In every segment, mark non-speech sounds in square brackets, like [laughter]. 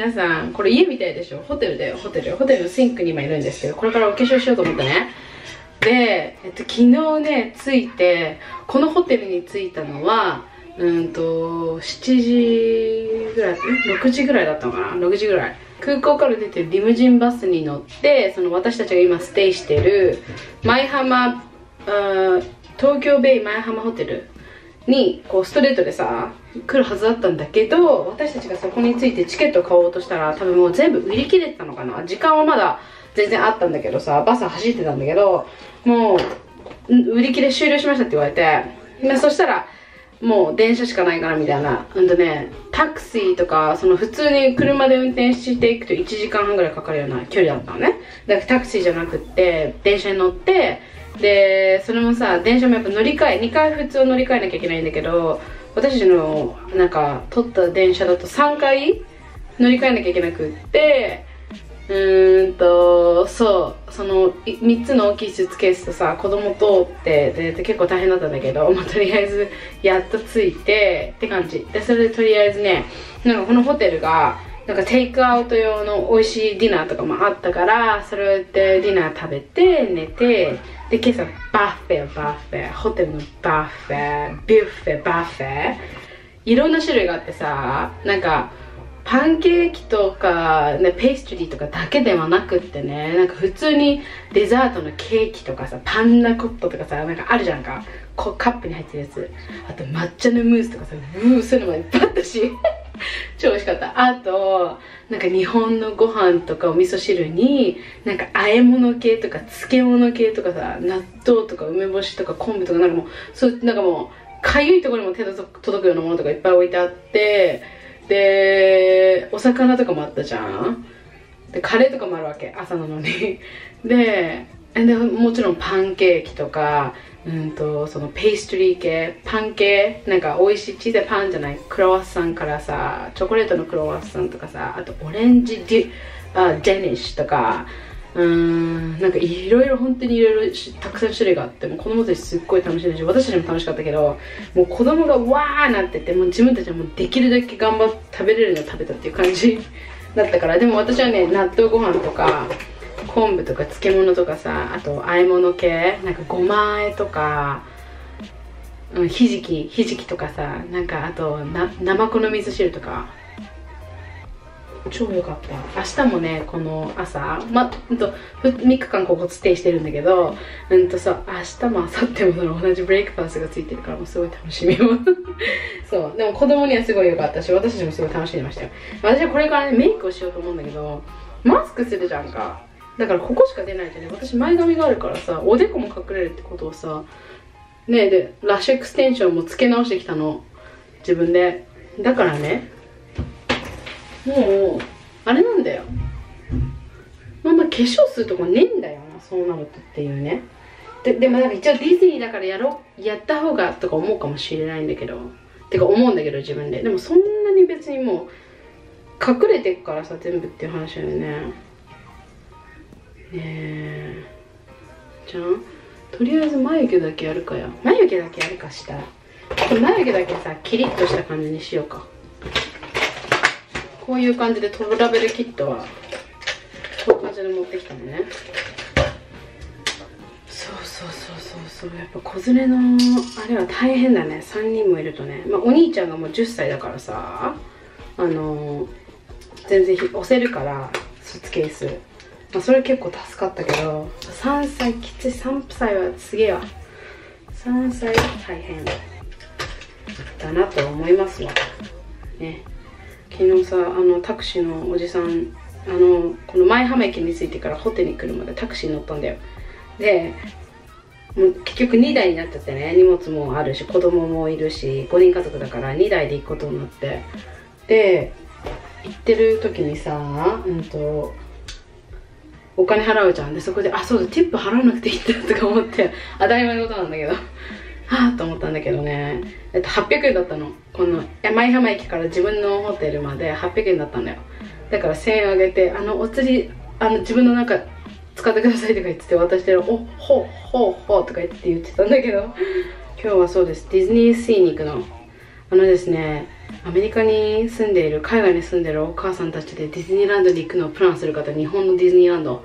皆さんこれ家みたいでしょ？ホテルだよ。ホテル。ホテルのシンクに今いるんですけどこれからお化粧しようと思ったね。で、えっと、昨日ね着いてこのホテルに着いたのはうんと7時ぐらい6時ぐらいだったのかな？6時ぐらい。空港から出てるリムジンバスに乗ってその私たちが今ステイしてる舞浜東京ベイ舞浜ホテルにこうストレートでさ来るはずだったんだけど私たちがそこについてチケット買おうとしたら多分もう全部売り切れてたのかな時間はまだ全然あったんだけどさバス走ってたんだけどもう売り切れ終了しましたって言われてでそしたらもう電車しかないからみたいな。うんとね、タクシーとか、その普通に車で運転していくと1時間半ぐらいかかるような距離だったのね。だからタクシーじゃなくって、電車に乗って、で、それもさ、電車もやっぱ乗り換え、2回普通乗り換えなきゃいけないんだけど、私たちのなんか取った電車だと3回乗り換えなきゃいけなくって、うーんとそうその3つの大きいスーツケースとさ子供通ってで結構大変だったんだけど、まあ、とりあえずやっと着いてって感じ。でそれでとりあえずねなんかこのホテルがなんかテイクアウト用の美味しいディナーとかもあったからそれでディナー食べて寝てで今朝バッフェバッフェホテルのバッフェビュッフェバッフェいろんな種類があってさなんかパンケーキとか、ね、ペーストリーとかだけではなくってねなんか普通にデザートのケーキとかさパンナコットとかさなんかあるじゃんか。こうカップに入ってるやつ。あと抹茶のムースとかさうーそういうのもいっぱいあったし。[laughs] 超美味しかった。あとなんか日本のご飯とかお味噌汁になんか和え物系とか漬物系とかさ納豆とか梅干しとか昆布とかなんかもうそうなんかもうかゆいところにも手届くようなものとかいっぱい置いてあってでお魚とかもあったじゃん。でカレーとかもあるわけ朝なのに。ででもちろんパンケーキとかうんとそのペーストリー系パン系なんか美味しい小さいパンじゃないクロワッサンからさチョコレートのクロワッサンとかさあとオレンジディあデニッシュとかうんなんかいろいろ本当にいろいろたくさん種類があっても子供たちすっごい楽しいし私たちも楽しかったけどもう子供がわーなっててもう自分たちはもうできるだけ頑張って食べれるのを食べたっていう感じだったからでも私はね納豆ご飯とか昆布とか漬物とかさあと和え物系なんかごま和えとかうん、ひじきひじきとかさなんかあとな生子の味噌汁とか。超良かった。明日もねこの朝まうんと3日間ここステイしてるんだけどうんとさ明日も明後日もその同じブレイクファーストがついてるからもうすごい楽しみよ。[laughs] そう。でも子供にはすごい良かったし私たちもすごい楽しんでましたよ。私はこれからねメイクをしようと思うんだけどマスクするじゃんか。だからここしか出ないじゃね私前髪があるからさおでこも隠れるってことをさねでラッシュエクステンションも付け直してきたの。自分で。だからねもうあれなんだよ。まあまあ化粧水とかねえんだよなそうなるとっていうね。ででもなんか一応ディズニーだからやろやった方がとか思うかもしれないんだけど。てか思うんだけど自分で。でもそんなに別にもう隠れてくからさ全部っていう話だよね。え。じゃんとりあえず眉毛だけやるかや。眉毛だけやるかした眉毛だけさキリッとした感じにしようか。こういう感じでトラベルキットはこういう感じで持ってきたのね。そうそうそうそうそう。やっぱ子連れのあれは大変だね。3人もいるとね、まあ、お兄ちゃんがもう10歳だからさあの全然押せるからスーツケース、まあ、それ結構助かったけど3歳きつい3歳はすげえわ。3歳大変だなと思いますわ。ね。昨日さあのタクシーのおじさんあのこの舞浜駅に着いてからホテルに来るまでタクシーに乗ったんだよ。でもう結局2台になっちゃってね。荷物もあるし子供もいるし5人家族だから2台で行くことになって。で行ってる時にさうんとお金払うじゃん。でそこであそうだティップ払わなくていいんだとか思って [laughs] 当たり前のことなんだけど。[laughs] はあと思ったんだけどね、えっと、800円だったの。この舞浜駅から自分のホテルまで800円だったんだよ。だから1000円あげてあのお釣りあの自分のなんか使ってくださいとか言ってて渡してるおほうほうほとか言って言ってたんだけど。[laughs] 今日はそうです。ディズニーシーに行くの。あのですねアメリカに住んでいる海外に住んでるお母さんたちでディズニーランドに行くのをプランする方日本のディズニーランド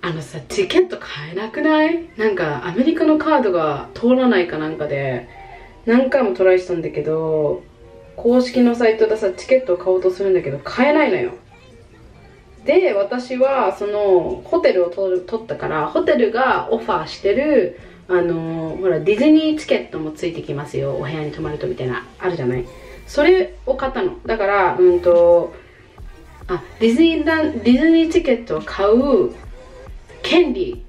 あのさチケット買えなくないなんかアメリカのカードが通らないかなんかで何回もトライしたんだけど公式のサイトでさチケットを買おうとするんだけど買えないのよ。で私はそのホテルを取る取ったからホテルがオファーしてるあのほらディズニーチケットもついてきますよ。お部屋に泊まるとみたいなあるじゃない？それを買ったの。だからうんとあディズニーランディズニーチケットを買う権利。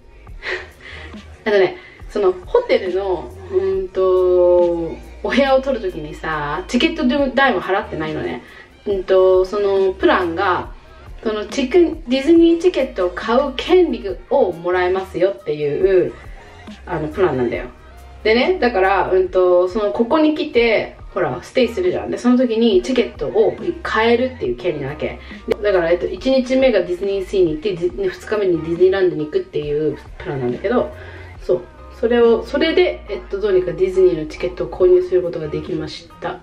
[laughs] あとねそのホテルのうんとお部屋を取るときにさチケット代も払ってないのね。うんとそのプランがそのチクディズニーチケットを買う権利をもらえますよっていうあのプランなんだよ。でねだからうんとそのここに来てほらステイするじゃん。でその時にチケットを買えるっていう権利なわけ。だから、えっと、1日目がディズニーシーに行って2日目にディズニーランドに行くっていうプランなんだけどそう。それをそれで、えっと、どうにかディズニーのチケットを購入することができました。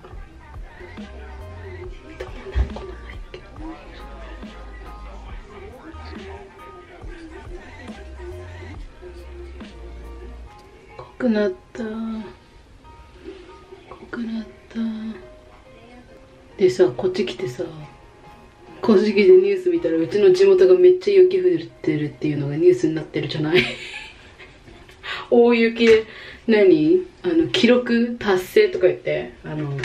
くなった。濃くなった。でさこっち来てさ公式でニュース見たらうちの地元がめっちゃ雪降ってるっていうのがニュースになってるじゃない？[laughs] 大雪で何？あの記録達成とか言って。あの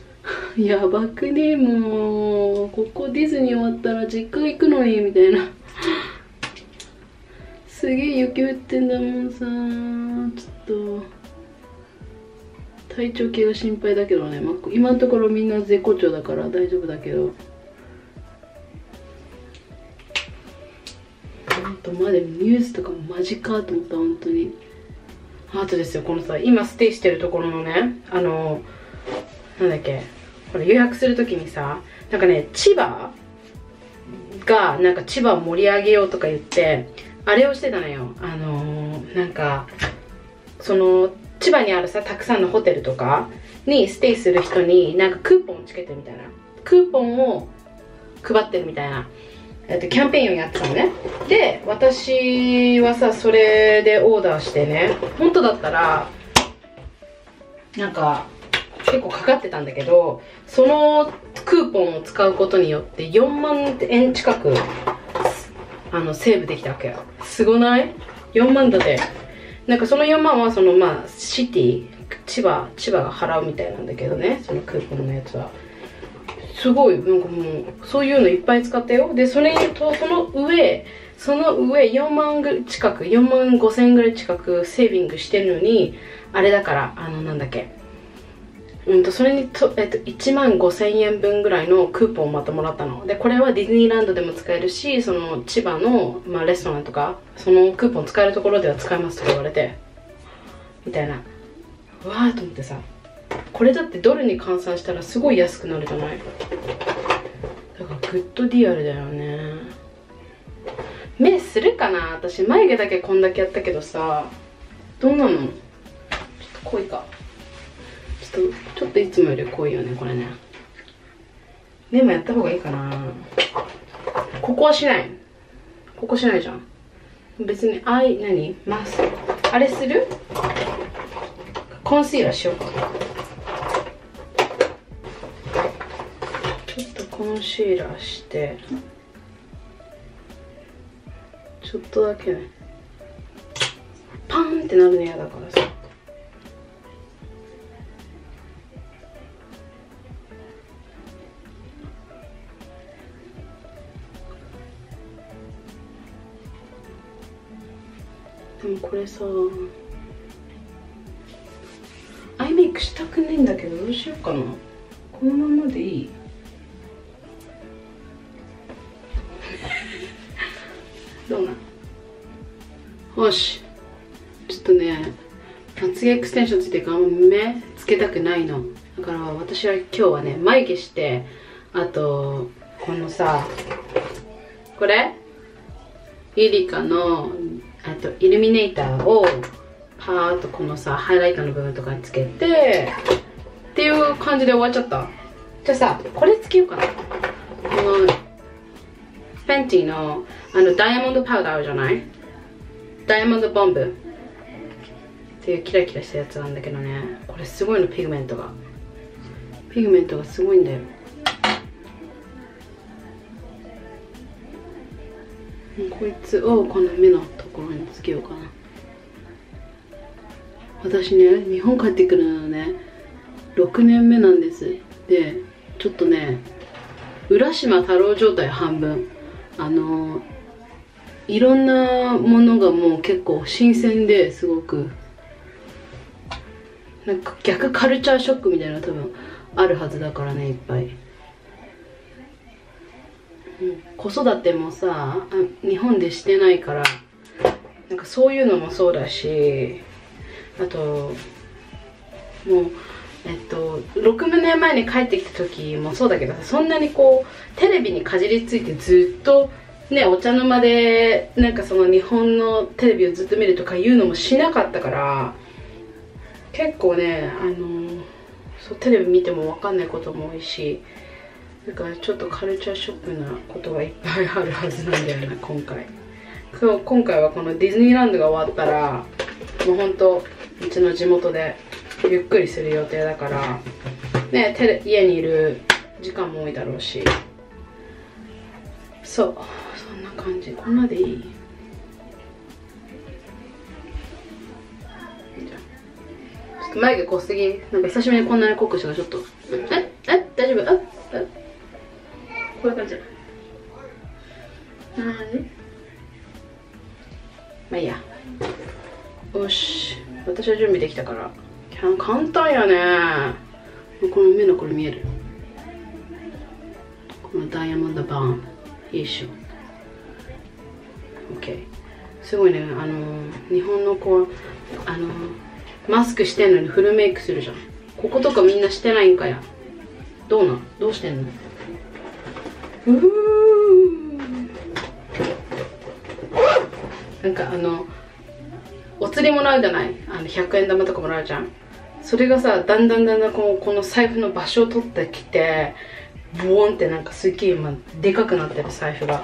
[laughs] やばくね？もう。ここディズニー終わったら実家行くのにみたいな。[laughs] すげえ雪降ってんだもんさ。ちょっとと体調系が心配だけどね、まあ、今のところみんな絶好調だから大丈夫だけど。ほんとまでニュースとかもマジかと思った本当に。あとですよこのさ今ステイしてるところのねあのなんだっけこれ予約するときにさなんかね千葉がなんか千葉を盛り上げようとか言ってあれをしてたのよ。あの、なんかその千葉にあるさたくさんのホテルとかにステイする人になんかクーポンをつけてみたいな。クーポンを配ってるみたいな。えっと、キャンペーンをやってたのね。で私はさそれでオーダーしてね本当だったらなんか結構かかってたんだけどそのクーポンを使うことによって4万円近くあのセーブできたわけよ。すごない ?4 万だって。なんかその4万はそのまあシティ千葉千葉が払うみたいなんだけどねそのクーポンのやつは。すごいなんかもうそういうのいっぱい使ったよ。でそれとその上その上4万ぐ近く4万5千ぐらい近くセービングしてるのにあれだからあのなんだっけうんとそれにと、えっと、1万5000円分ぐらいのクーポンをまたもらったの。でこれはディズニーランドでも使えるしその千葉の、まあ、レストランとかそのクーポン使えるところでは使えますとか言われて。みたいな。わーと思ってさ。これだってドルに換算したらすごい安くなるじゃない。だからグッドディアルだよね。目するかな？私眉毛だけこんだけやったけどさ。どんなの？ちょっと濃いか。ちょっとちょっといつもより濃いよねこれね。目もやった方がいいかな。ここはしない。ここしないじゃん。別にあい何？マスあれする？コンシーラーしようか。ちょっとコンシーラーして。ちょっとだけね。パンってなるの嫌だからされさアイメイクしたくないんだけどどうしようかな。このままでいい。[laughs] どうなんよし。ちょっとねまつげエクステンションついてるから目つけたくないの。だから私は今日はね眉毛してあとこのさこれ？ユリカのあとイルミネーターをパーッとこのさハイライトの部分とかにつけてっていう感じで終わっちゃった。じゃあさこれつけようかな。このフェンティのあのダイヤモンドパウダーあるじゃない？ダイヤモンドボンブ。っていうキラキラしたやつなんだけどね。これすごいのピグメントが。ピグメントがすごいんだよ。こいつをこの目のところにつけようかな。私ね日本帰ってくるのね6年目なんです。でちょっとね浦島太郎状態半分。あのいろんなものがもう結構新鮮ですごくなんか逆カルチャーショックみたいな多分あるはずだからねいっぱい、子育てもさ日本でしてないからなんかそういうのもそうだしあともうえっと6年前に帰ってきた時もそうだけどそんなにこうテレビにかじりついてずっとねお茶の間でなんかその日本のテレビをずっと見るとかいうのもしなかったから結構ねあのそうテレビ見ても分かんないことも多いしだからちょっとカルチャーショックなことがいっぱいあるはずなんだよな今回。そう今回はこのディズニーランドが終わったらもうほんとうちの地元でゆっくりする予定だからねテレ家にいる時間も多いだろうし。そうそんな感じ。こんなでいい？ちょっと眉毛濃すぎ？なんか久しぶりにこんなに濃くしたらちょっと。え？え？大たから。簡単やね。この目のこれ見える？このダイヤモンドバーン。いいっしょ。OK すごいね。あの日本の子あのマスクしてんのにフルメイクするじゃん。こことかみんなしてないんかや。どうなん？どうしてんの？うーなんかあのお釣りもらうじゃない？あの100円玉とかもらうじゃん。それがさだんだんだんだんこのこの財布の場所を取ってきてボーンってなんかすっげえ今でかくなってる財布が。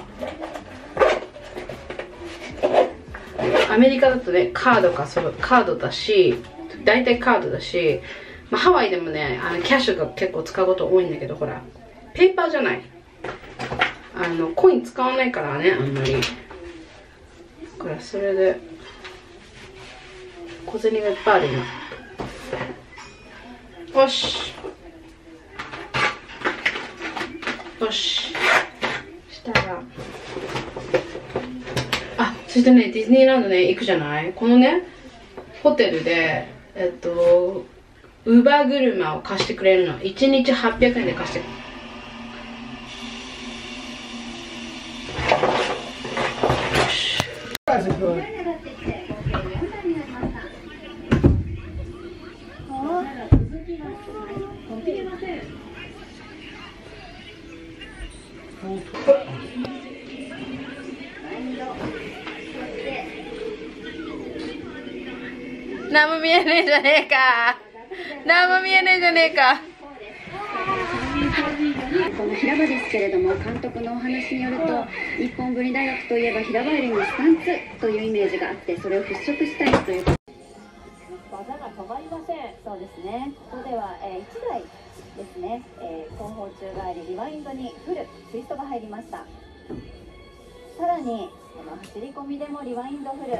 アメリカだとねカードかそのカードだし大体カードだし、まあ、ハワイでもねあのキャッシュが結構使うこと多いんだけどほらペーパーじゃない。あのコイン使わないからねあんまり。だからそれで小銭がいっぱいある今よし。よし。したら。あそしてねディズニーランドね行くじゃない？このねホテルでえっとウーバー車を貸してくれるの。1日800円で貸してくれる何も見えねえじゃねえか。何も見えねえじゃねえか。この平場ですけれども監督のお話によると日本文理大学といえば平場よりもスタンツというイメージがあってそれを払拭したいという。技が止まりません。そうですね。ここでは、えー、1台ですね、えー、後方宙返りリワインドにフル。ツイストが入りました。さらにこの走り込みでもリワインドフル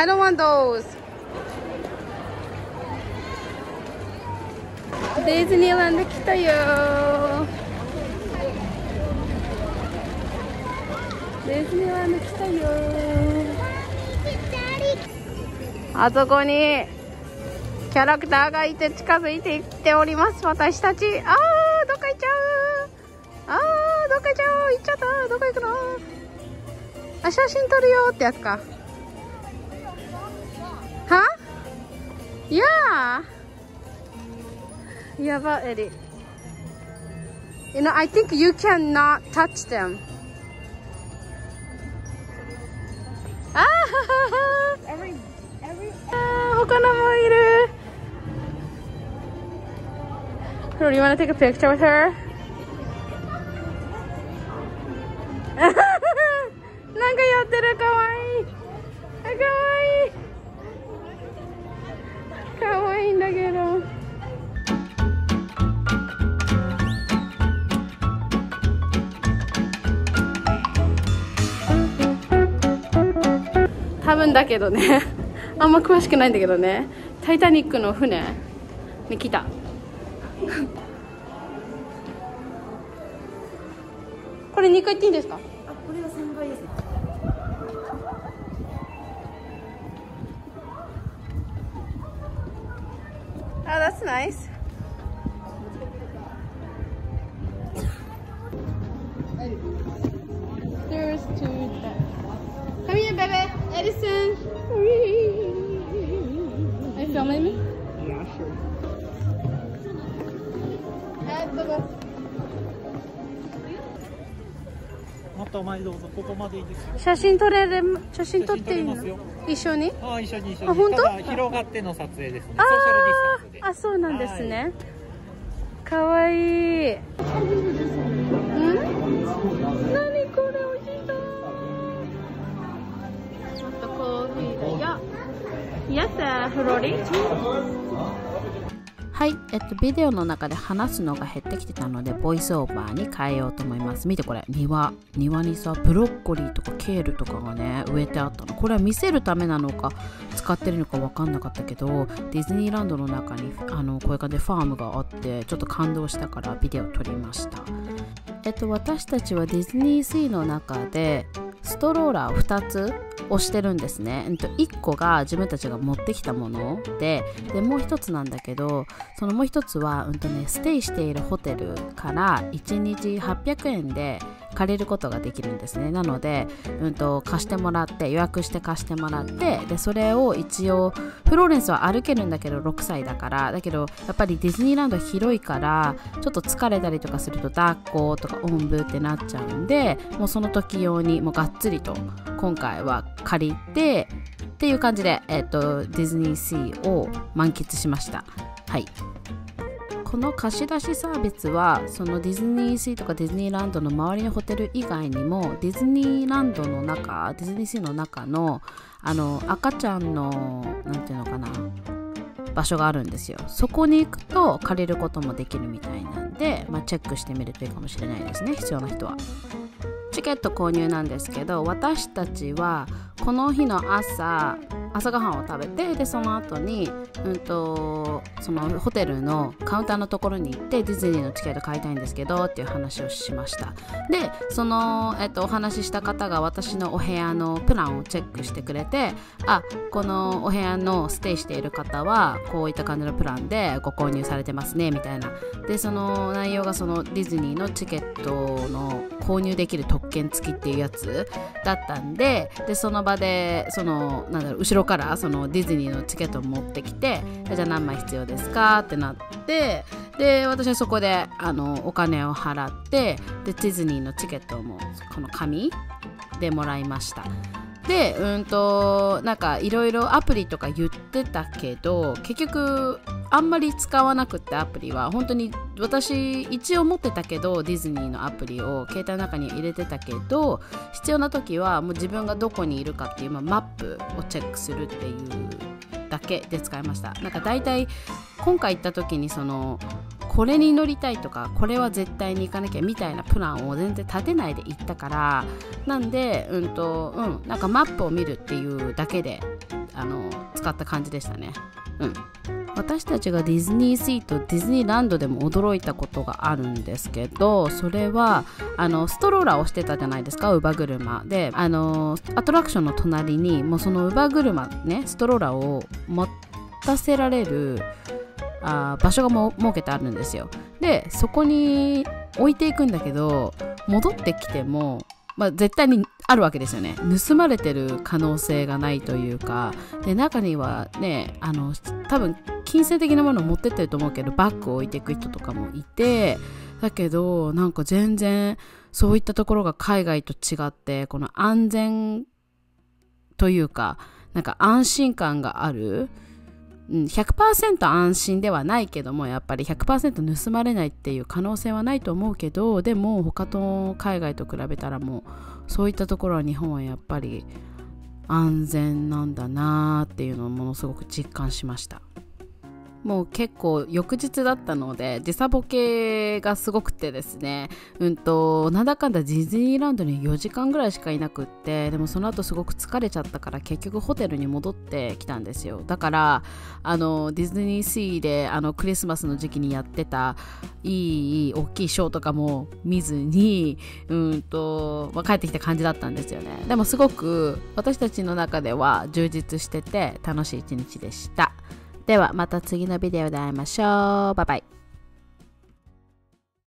I don't want those. ディズニーランド来たよ。ディズニーランド来たよ。あそこにキャラクターがいて近づいていっております。私たち。あーどっか行っちゃう。あーどっか行っちゃう。行っちゃった。どこ行くの。あ写真撮るよってやつか。はいやーやばエリ You know, I think you cannot touch them. あー Every, every, あー他のもいる Girl, you wanna take a picture with her? 分だけどね。[laughs] あんま詳しくないんだけどね「タイタニック」の船に来た。[laughs] これ2回行っていいんですか？あ、これは3倍ですね。あ、that's nice もっと前どうぞここまでいいです。よ写真撮れる写真撮っていいの？一緒に？ああ一緒に一緒に。あ本当？広がっての撮影ですね。ああそうなんですね。かわいい。ん？何これおいしそうちょっとコーヒーだよやったフロリ？はい、えっと、ビデオの中で話すのが減ってきてたので、ボイスオーバーに変えようと思います。見てこれ、庭。庭にさ、ブロッコリーとかケールとかがね、植えてあったの。これは見せるためなのか、使ってるのか分かんなかったけど、ディズニーランドの中に、あの、こういう感じでファームがあって、ちょっと感動したからビデオ撮りました。えっと、私たちはディズニーシーの中で、ストローラーを2つ押してるんですね。えっと1個が自分たちが持ってきたものででもう1つなんだけどそのもう1つは、うんとね、ステイしているホテルから1日800円で借りることができるんですね。なので、うん、と貸してもらって予約して貸してもらってでそれを一応フローレンスは歩けるんだけど6歳だから。だけどやっぱりディズニーランド広いからちょっと疲れたりとかすると抱っことかおんぶってなっちゃうんでもうその時用にもうがっつりと今回は借りてっていう感じで、えっとディズニーシーを満喫しました。はい。この貸し出しサービスはそのディズニーシーとかディズニーランドの周りのホテル以外にもディズニーランドの中ディズニーシーの中のあの赤ちゃんの何て言うのかな場所があるんですよ。そこに行くと借りることもできるみたいなんで、まあ、チェックしてみるといいかもしれないですね必要な人は。チケット購入なんですけど私たちはこの日の朝朝ごはんを食べてでその後にうんとそのホテルのカウンターのところに行ってディズニーのチケット買いたいんですけどっていう話をしました。でその、えっと、お話しした方が私のお部屋のプランをチェックしてくれてあこのお部屋のステイしている方はこういった感じのプランでご購入されてますねみたいな。でその内容がそのディズニーのチケットの購入できる特権付きっていうやつだったんででその場でそのなんだろう後ろからそのディズニーのチケットを持ってきてじゃあ何枚必要ですか？ってなってで私はそこであのお金を払ってでディズニーのチケットもこの紙でもらいました。でうんとなんかいろいろアプリとか言ってたけど結局あんまり使わなくってアプリは本当に私一応持ってたけどディズニーのアプリを携帯の中に入れてたけど必要な時はもう自分がどこにいるかっていう、まあ、マップをチェックするっていうだけで使いました。なんか大体今回行った時にそのこれに乗りたいとかこれは絶対に行かなきゃみたいなプランを全然立てないで行ったからなんでうんとうんなんかマップを見るっていうだけであの使った感じでしたね。うん。私たちがディズニーシーとディズニーランドでも驚いたことがあるんですけどそれはあのストローラーをしてたじゃないですか乳母車であのアトラクションの隣にもうその乳母車ねストローラーを持たせられるあ場所がも設けてあるんですよ。でそこに置いていくんだけど戻ってきてもまあ、絶対にあるわけですよね。盗まれてる可能性がないというか。で中にはねあの多分金銭的なものを持ってってると思うけどバッグを置いていく人とかもいてだけどなんか全然そういったところが海外と違ってこの安全というかなんか安心感があるうん100%安心ではないけどもやっぱり100%盗まれないっていう可能性はないと思うけどでも他と海外と比べたらもうそういったところは日本はやっぱり安全なんだなっていうのをものすごく実感しました。もう結構翌日だったので時差ボケがすごくてですね。うんとなんだかんだディズニーランドに4時間ぐらいしかいなくってでもその後すごく疲れちゃったから結局ホテルに戻ってきたんですよ。だからあのディズニーシーであのクリスマスの時期にやってたいい大きいショーとかも見ずにうんと、まあ、帰ってきた感じだったんですよね。でもすごく私たちの中では充実してて楽しい一日でした。ではまた次のビデオで会いましょう。バイバイ。